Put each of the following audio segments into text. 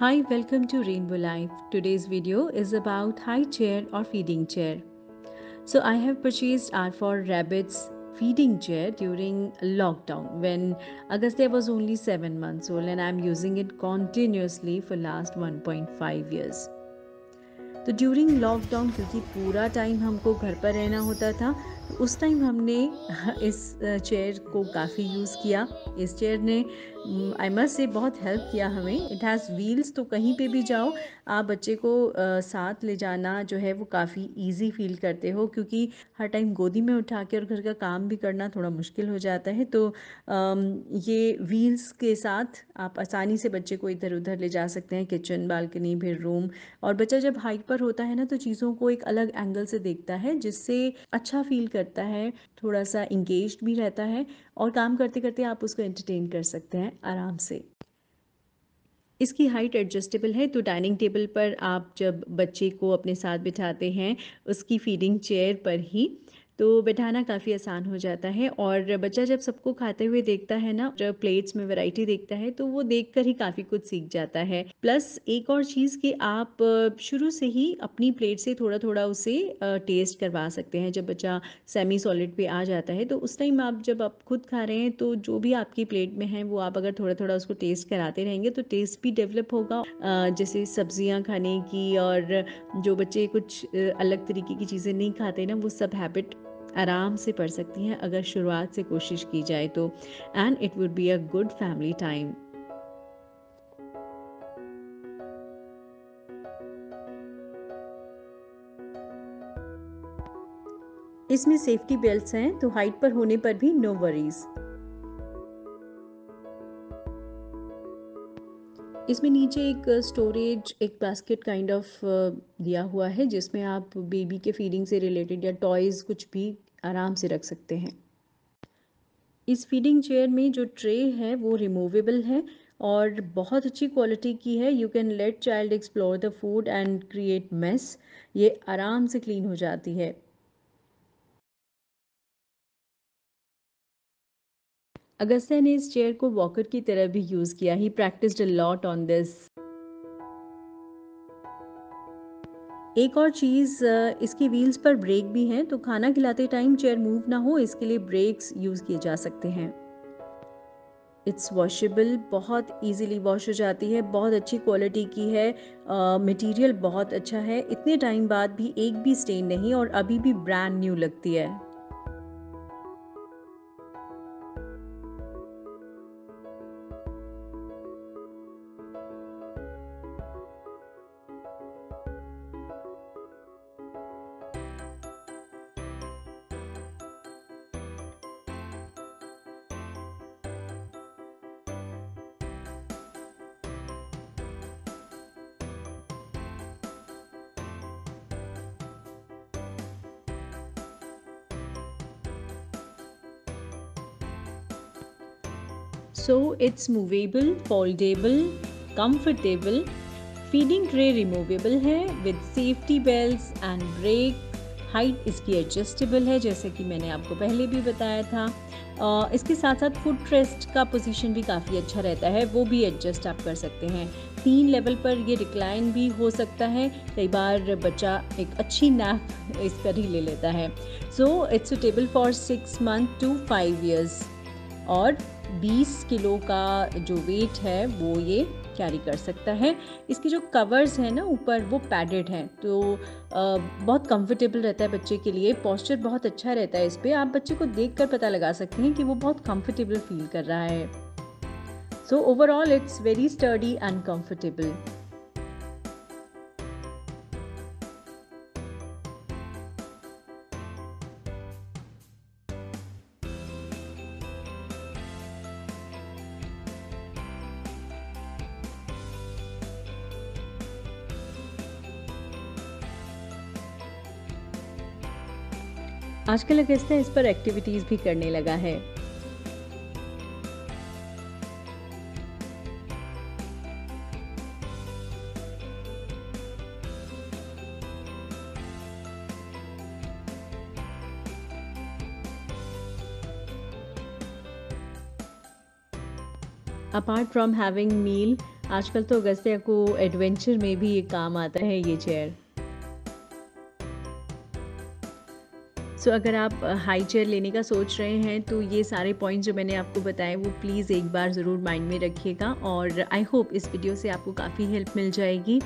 Hi, welcome to Rainbow Life. Today's video is about high chair or feeding chair. So I have purchased R4 Rabbit's feeding chair during lockdown when Agastya was only 7 months old and I'm using it continuously for last 1.5 years. तो during lockdown क्योंकि पूरा time हमको घर पर रहना होता था तो उस टाइम हमने इस चेयर को काफ़ी यूज़ किया। इस चेयर ने आई मस्ट से बहुत हेल्प किया हमें। इट हैज़ व्हील्स तो कहीं पे भी जाओ आप बच्चे को आ, साथ ले जाना जो है वो काफ़ी इजी फील करते हो क्योंकि हर टाइम गोदी में उठा के और घर का काम भी करना थोड़ा मुश्किल हो जाता है। तो आ, ये व्हील्स के साथ आप आसानी से बच्चे को इधर उधर ले जा सकते हैं किचन बालकनी फिर रूम और बच्चा जब हाइट पर होता है ना तो चीज़ों को एक अलग एंगल से देखता है जिससे अच्छा फील करता है थोड़ा सा इंगेज भी रहता है और काम करते करते आप उसको एंटरटेन कर सकते हैं आराम से। इसकी हाइट एडजस्टेबल है तो डाइनिंग टेबल पर आप जब बच्चे को अपने साथ बिठाते हैं, उसकी फीडिंग चेयर पर ही तो बैठाना काफ़ी आसान हो जाता है और बच्चा जब सबको खाते हुए देखता है ना, जब प्लेट्स में वैरायटी देखता है तो वो देखकर ही काफ़ी कुछ सीख जाता है। प्लस एक और चीज़ कि आप शुरू से ही अपनी प्लेट से थोड़ा थोड़ा उसे टेस्ट करवा सकते हैं। जब बच्चा सेमी सॉलिड पे आ जाता है तो उस टाइम आप जब आप खुद खा रहे हैं तो जो भी आपकी प्लेट में है, वो आप अगर थोड़ा थोड़ा उसको टेस्ट कराते रहेंगे तो टेस्ट भी डेवलप होगा। जैसे सब्ज़ियाँ खाने की और जो बच्चे कुछ अलग तरीके की चीज़ें नहीं खाते ना, वो सब हैबिट आराम से पढ़ सकती हैं, अगर शुरुआत से कोशिश की जाए तो। And it would be a good family time इसमें सेफ्टी बेल्ट्स हैं तो हाइट पर होने पर भी नो वरीज इसमें नीचे एक स्टोरेज एक बास्केट काइंड ऑफ़ दिया हुआ है, जिसमें आप बेबी के फीडिंग से रिलेटेड या टॉयज़ कुछ भी आराम से रख सकते हैं। इस फीडिंग चेयर में जो ट्रे है, वो रिमूवेबल है और बहुत अच्छी क्वालिटी की है। You can let child explore the food and create mess ये आराम से क्लीन हो जाती है। अगस्त्या ने इस चेयर को वॉकर की तरह भी यूज़ किया। He practised a lot on this एक और चीज़ इसकी व्हील्स पर ब्रेक भी हैं तो खाना खिलाते टाइम चेयर मूव ना हो, इसके लिए ब्रेक्स यूज़ किए जा सकते हैं। इट्स वॉशेबल बहुत इजीली वॉश हो जाती है, बहुत अच्छी क्वालिटी की है मटेरियल बहुत अच्छा है। इतने टाइम बाद भी एक भी स्टेन नहीं और अभी भी ब्रांड न्यू लगती है। So it's movable, foldable, comfortable. Feeding tray removable है with safety belt and brake height इसकी एडजस्टेबल है जैसे कि मैंने आपको पहले भी बताया था uh, इसके साथ साथ फुट रेस्ट का पोजीशन भी काफ़ी अच्छा रहता है वो भी एडजस्ट आप कर सकते हैं तीन लेवल पर ये रिक्लाइन भी हो सकता है कई बार बच्चा एक अच्छी नैप इस पर ही ले लेता है so it's suitable for six month to five years और 20 किलो का जो वेट है वो ये कैरी कर सकता है। इसके जो कवर्स हैं ना ऊपर वो पैडेड हैं। तो आ, बहुत कंफर्टेबल रहता है बच्चे के लिए। पॉस्चर बहुत अच्छा रहता है इस पर आप बच्चे को देख कर पता लगा सकते हैं कि वो बहुत कंफर्टेबल फील कर रहा है। So overall it's very sturdy and comfortable आजकल अगस्ता इस पर एक्टिविटीज़ भी करने लगा है? अपार्ट फ्रॉम हैविंग मील आजकल तो अगस्त्या को एडवेंचर में भी ये काम आता है ये चेयर सो so, अगर आप हाई चेयर लेने का सोच रहे हैं तो ये सारे पॉइंट जो मैंने आपको बताए वो प्लीज़ एक बार ज़रूर माइंड में रखिएगा और आई होप इस वीडियो से आपको काफ़ी हेल्प मिल जाएगी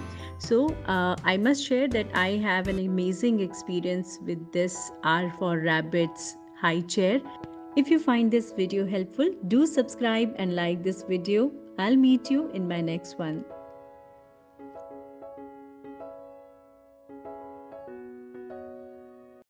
so I must share that I have an amazing experience with this R for Rabbit's high chair If you find this video helpful, do subscribe and like this video. I'll meet you in my next one.